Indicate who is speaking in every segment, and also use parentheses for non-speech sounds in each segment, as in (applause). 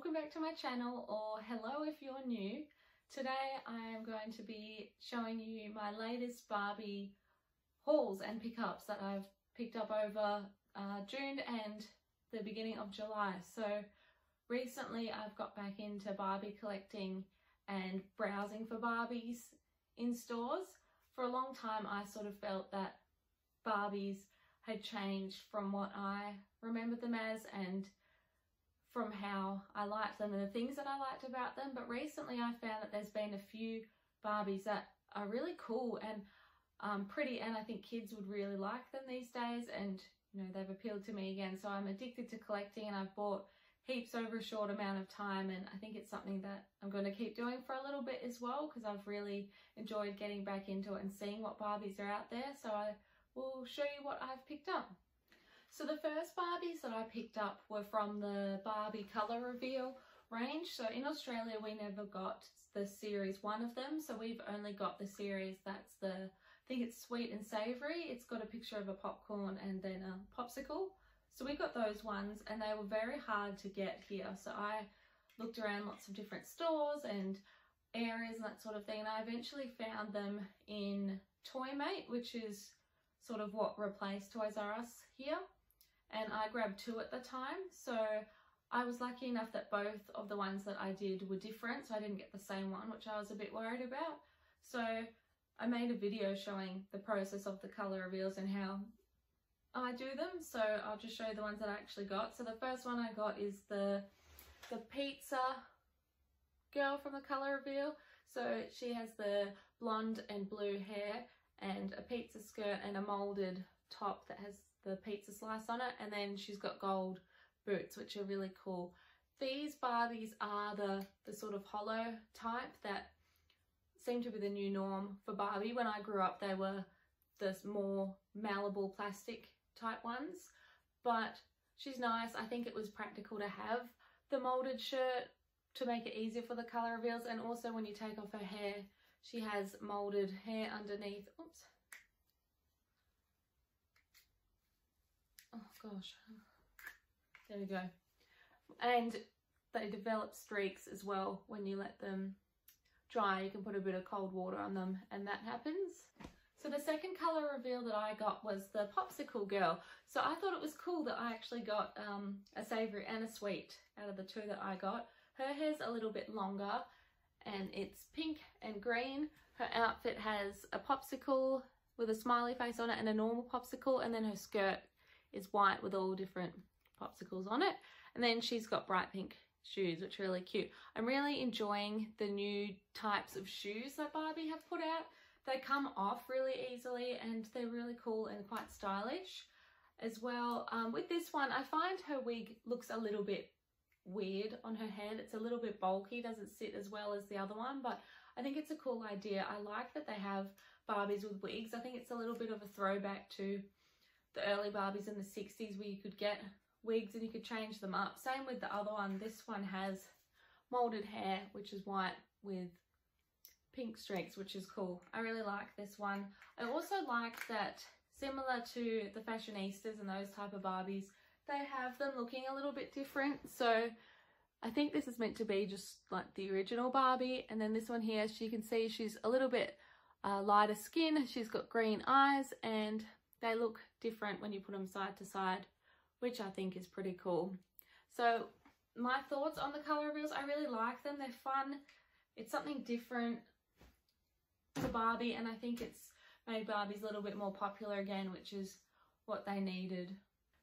Speaker 1: welcome back to my channel or hello if you're new. Today I am going to be showing you my latest Barbie hauls and pickups that I've picked up over uh, June and the beginning of July. So recently I've got back into Barbie collecting and browsing for Barbies in stores. For a long time I sort of felt that Barbies had changed from what I remembered them as and from how I liked them and the things that I liked about them. But recently I found that there's been a few Barbies that are really cool and um, pretty and I think kids would really like them these days and you know they've appealed to me again so I'm addicted to collecting and I've bought heaps over a short amount of time and I think it's something that I'm going to keep doing for a little bit as well because I've really enjoyed getting back into it and seeing what Barbies are out there so I will show you what I've picked up. So the first Barbies that I picked up were from the Barbie Colour Reveal range. So in Australia we never got the series one of them. So we've only got the series that's the, I think it's sweet and savoury. It's got a picture of a popcorn and then a popsicle. So we got those ones and they were very hard to get here. So I looked around lots of different stores and areas and that sort of thing. And I eventually found them in Toymate, which is sort of what replaced Toys R Us here and I grabbed two at the time. So I was lucky enough that both of the ones that I did were different, so I didn't get the same one, which I was a bit worried about. So I made a video showing the process of the colour reveals and how I do them. So I'll just show you the ones that I actually got. So the first one I got is the, the pizza girl from the colour reveal. So she has the blonde and blue hair and a pizza skirt and a moulded top that has the pizza slice on it and then she's got gold boots which are really cool. These Barbies are the, the sort of hollow type that seem to be the new norm for Barbie. When I grew up they were the more malleable plastic type ones but she's nice. I think it was practical to have the molded shirt to make it easier for the colour reveals and also when you take off her hair she has molded hair underneath. Oops. Gosh. There we go. And they develop streaks as well when you let them dry. You can put a bit of cold water on them and that happens. So the second colour reveal that I got was the Popsicle Girl. So I thought it was cool that I actually got um, a savoury and a sweet out of the two that I got. Her hair's a little bit longer and it's pink and green. Her outfit has a popsicle with a smiley face on it and a normal popsicle and then her skirt is white with all different popsicles on it. And then she's got bright pink shoes, which are really cute. I'm really enjoying the new types of shoes that Barbie have put out. They come off really easily and they're really cool and quite stylish as well. Um, with this one, I find her wig looks a little bit weird on her head. It's a little bit bulky, doesn't sit as well as the other one, but I think it's a cool idea. I like that they have Barbies with wigs. I think it's a little bit of a throwback to the early Barbies in the 60s where you could get wigs and you could change them up. Same with the other one. This one has molded hair, which is white with pink streaks, which is cool. I really like this one. I also like that similar to the Fashionistas and those type of Barbies, they have them looking a little bit different. So I think this is meant to be just like the original Barbie. And then this one here, as you can see, she's a little bit uh, lighter skin. She's got green eyes and they look different when you put them side to side, which I think is pretty cool. So my thoughts on the colour reveals, I really like them. They're fun. It's something different to Barbie and I think it's made Barbie's a little bit more popular again, which is what they needed.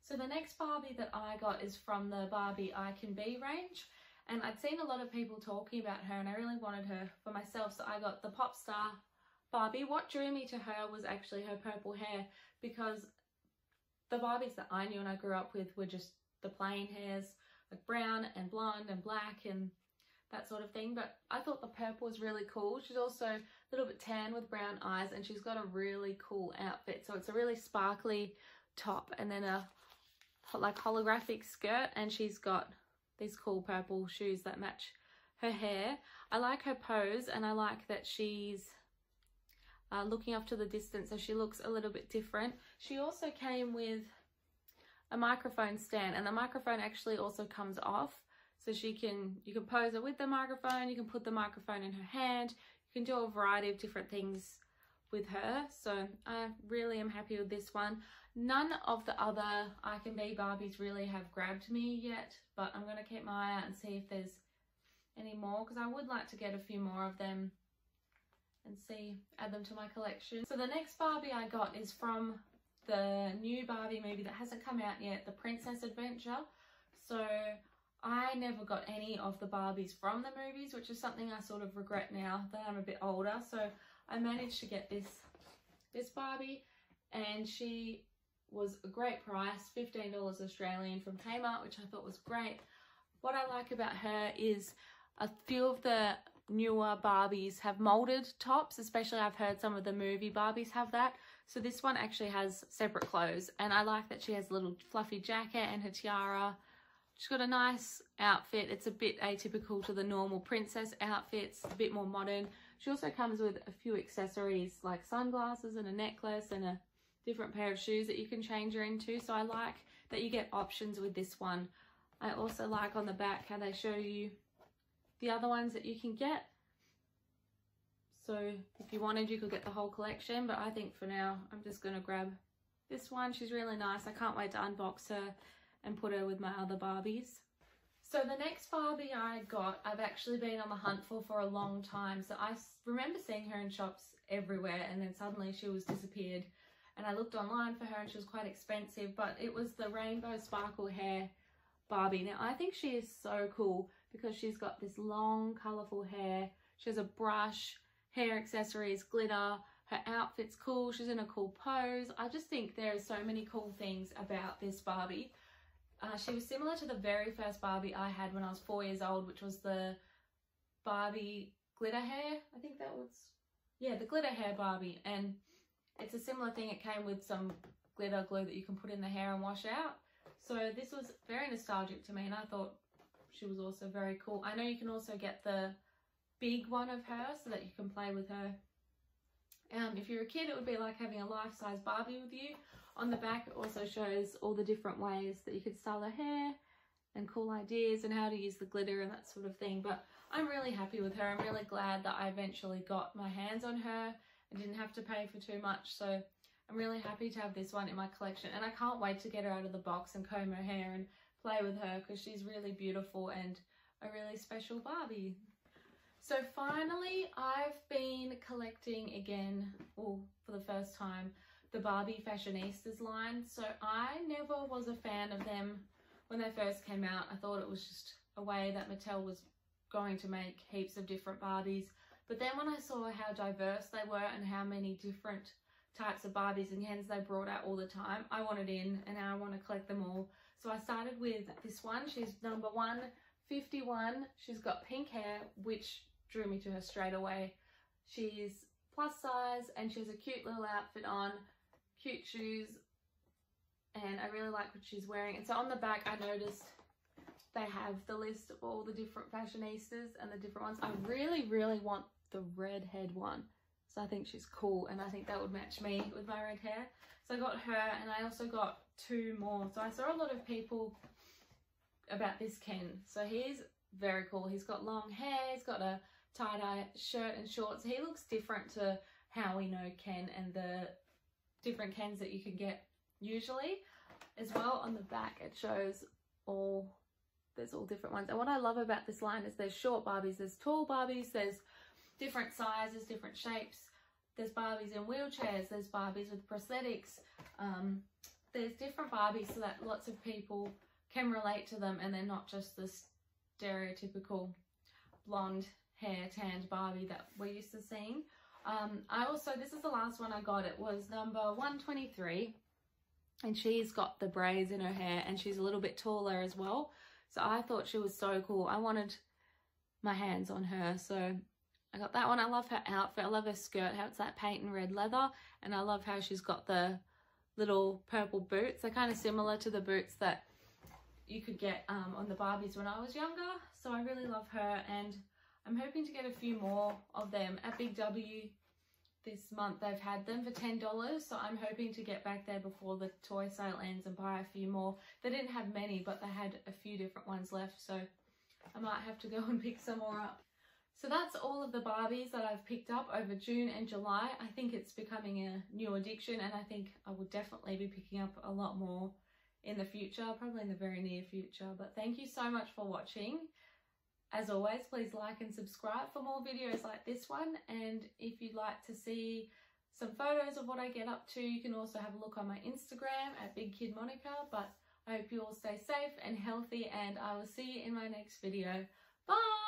Speaker 1: So the next Barbie that I got is from the Barbie I Can Be range. And I'd seen a lot of people talking about her and I really wanted her for myself. So I got the Pop Star Barbie. What drew me to her was actually her purple hair because the Barbies that I knew and I grew up with were just the plain hairs, like brown and blonde and black and that sort of thing. But I thought the purple was really cool. She's also a little bit tan with brown eyes and she's got a really cool outfit. So it's a really sparkly top and then a like holographic skirt and she's got these cool purple shoes that match her hair. I like her pose and I like that she's uh, looking off to the distance so she looks a little bit different. She also came with a microphone stand and the microphone actually also comes off So she can, you can pose her with the microphone, you can put the microphone in her hand, you can do a variety of different things with her. So I really am happy with this one. None of the other I Can Be Barbies really have grabbed me yet, but I'm going to keep my eye out and see if there's any more because I would like to get a few more of them and see, add them to my collection. So the next Barbie I got is from the new Barbie movie that hasn't come out yet, The Princess Adventure. So I never got any of the Barbies from the movies, which is something I sort of regret now that I'm a bit older. So I managed to get this, this Barbie and she was a great price, $15 Australian from Kmart, which I thought was great. What I like about her is a few of the newer Barbies have molded tops, especially I've heard some of the movie Barbies have that. So this one actually has separate clothes and I like that she has a little fluffy jacket and her tiara. She's got a nice outfit. It's a bit atypical to the normal princess outfits, a bit more modern. She also comes with a few accessories like sunglasses and a necklace and a different pair of shoes that you can change her into. So I like that you get options with this one. I also like on the back how they show you the other ones that you can get. So if you wanted, you could get the whole collection, but I think for now, I'm just to grab this one. She's really nice. I can't wait to unbox her and put her with my other Barbies. So the next Barbie I got, I've actually been on the hunt for for a long time. So I remember seeing her in shops everywhere and then suddenly she was disappeared. And I looked online for her and she was quite expensive, but it was the Rainbow Sparkle Hair Barbie. Now I think she is so cool because she's got this long colourful hair. She has a brush, hair accessories, glitter. Her outfit's cool. She's in a cool pose. I just think there are so many cool things about this Barbie. Uh, she was similar to the very first Barbie I had when I was four years old, which was the Barbie glitter hair. I think that was, yeah, the glitter hair Barbie. And it's a similar thing. It came with some glitter glue that you can put in the hair and wash out. So this was very nostalgic to me and I thought she was also very cool. I know you can also get the big one of her so that you can play with her. Um, if you're a kid, it would be like having a life-size Barbie with you. On the back, it also shows all the different ways that you could style her hair and cool ideas and how to use the glitter and that sort of thing. But I'm really happy with her. I'm really glad that I eventually got my hands on her and didn't have to pay for too much. So I'm really happy to have this one in my collection and I can't wait to get her out of the box and comb her hair and play with her because she's really beautiful and a really special Barbie. So finally, I've been collecting again, well, for the first time, the Barbie Fashionistas line. So I never was a fan of them when they first came out. I thought it was just a way that Mattel was going to make heaps of different Barbies. But then when I saw how diverse they were and how many different types of Barbies and Kens they brought out all the time, I wanted in and now I want to collect them all. So I started with this one. She's number 151. She's got pink hair, which drew me to her straight away. She's plus size and she has a cute little outfit on, cute shoes, and I really like what she's wearing. And so on the back, I noticed they have the list of all the different fashionistas and the different ones. I really, really want the redhead one. So I think she's cool and I think that would match me with my red hair. So I got her and I also got two more. So I saw a lot of people about this Ken. So he's very cool. He's got long hair, he's got a tie-dye shirt and shorts. He looks different to how we know Ken and the different Kens that you can get usually. As well on the back it shows all, there's all different ones. And what I love about this line is there's short Barbies, there's tall Barbies, there's different sizes, different shapes. There's Barbies in wheelchairs, there's Barbies with prosthetics. Um, there's different Barbies so that lots of people can relate to them and they're not just this stereotypical blonde hair tanned Barbie that we're used to seeing. Um, I also, this is the last one I got, it was number 123 and she's got the braids in her hair and she's a little bit taller as well. So I thought she was so cool. I wanted my hands on her. So I got that one. I love her outfit. I love her skirt, how it's that paint and red leather. And I love how she's got the little purple boots. They're kind of similar to the boots that you could get um, on the Barbies when I was younger. So I really love her and I'm hoping to get a few more of them. At Big W this month they've had them for $10 so I'm hoping to get back there before the toy sale ends and buy a few more. They didn't have many but they had a few different ones left so I might have to go (laughs) and pick some more up. So that's all of the Barbies that I've picked up over June and July. I think it's becoming a new addiction and I think I will definitely be picking up a lot more in the future, probably in the very near future. But thank you so much for watching. As always, please like and subscribe for more videos like this one. And if you'd like to see some photos of what I get up to, you can also have a look on my Instagram at Big Kid Monica. But I hope you all stay safe and healthy and I will see you in my next video. Bye!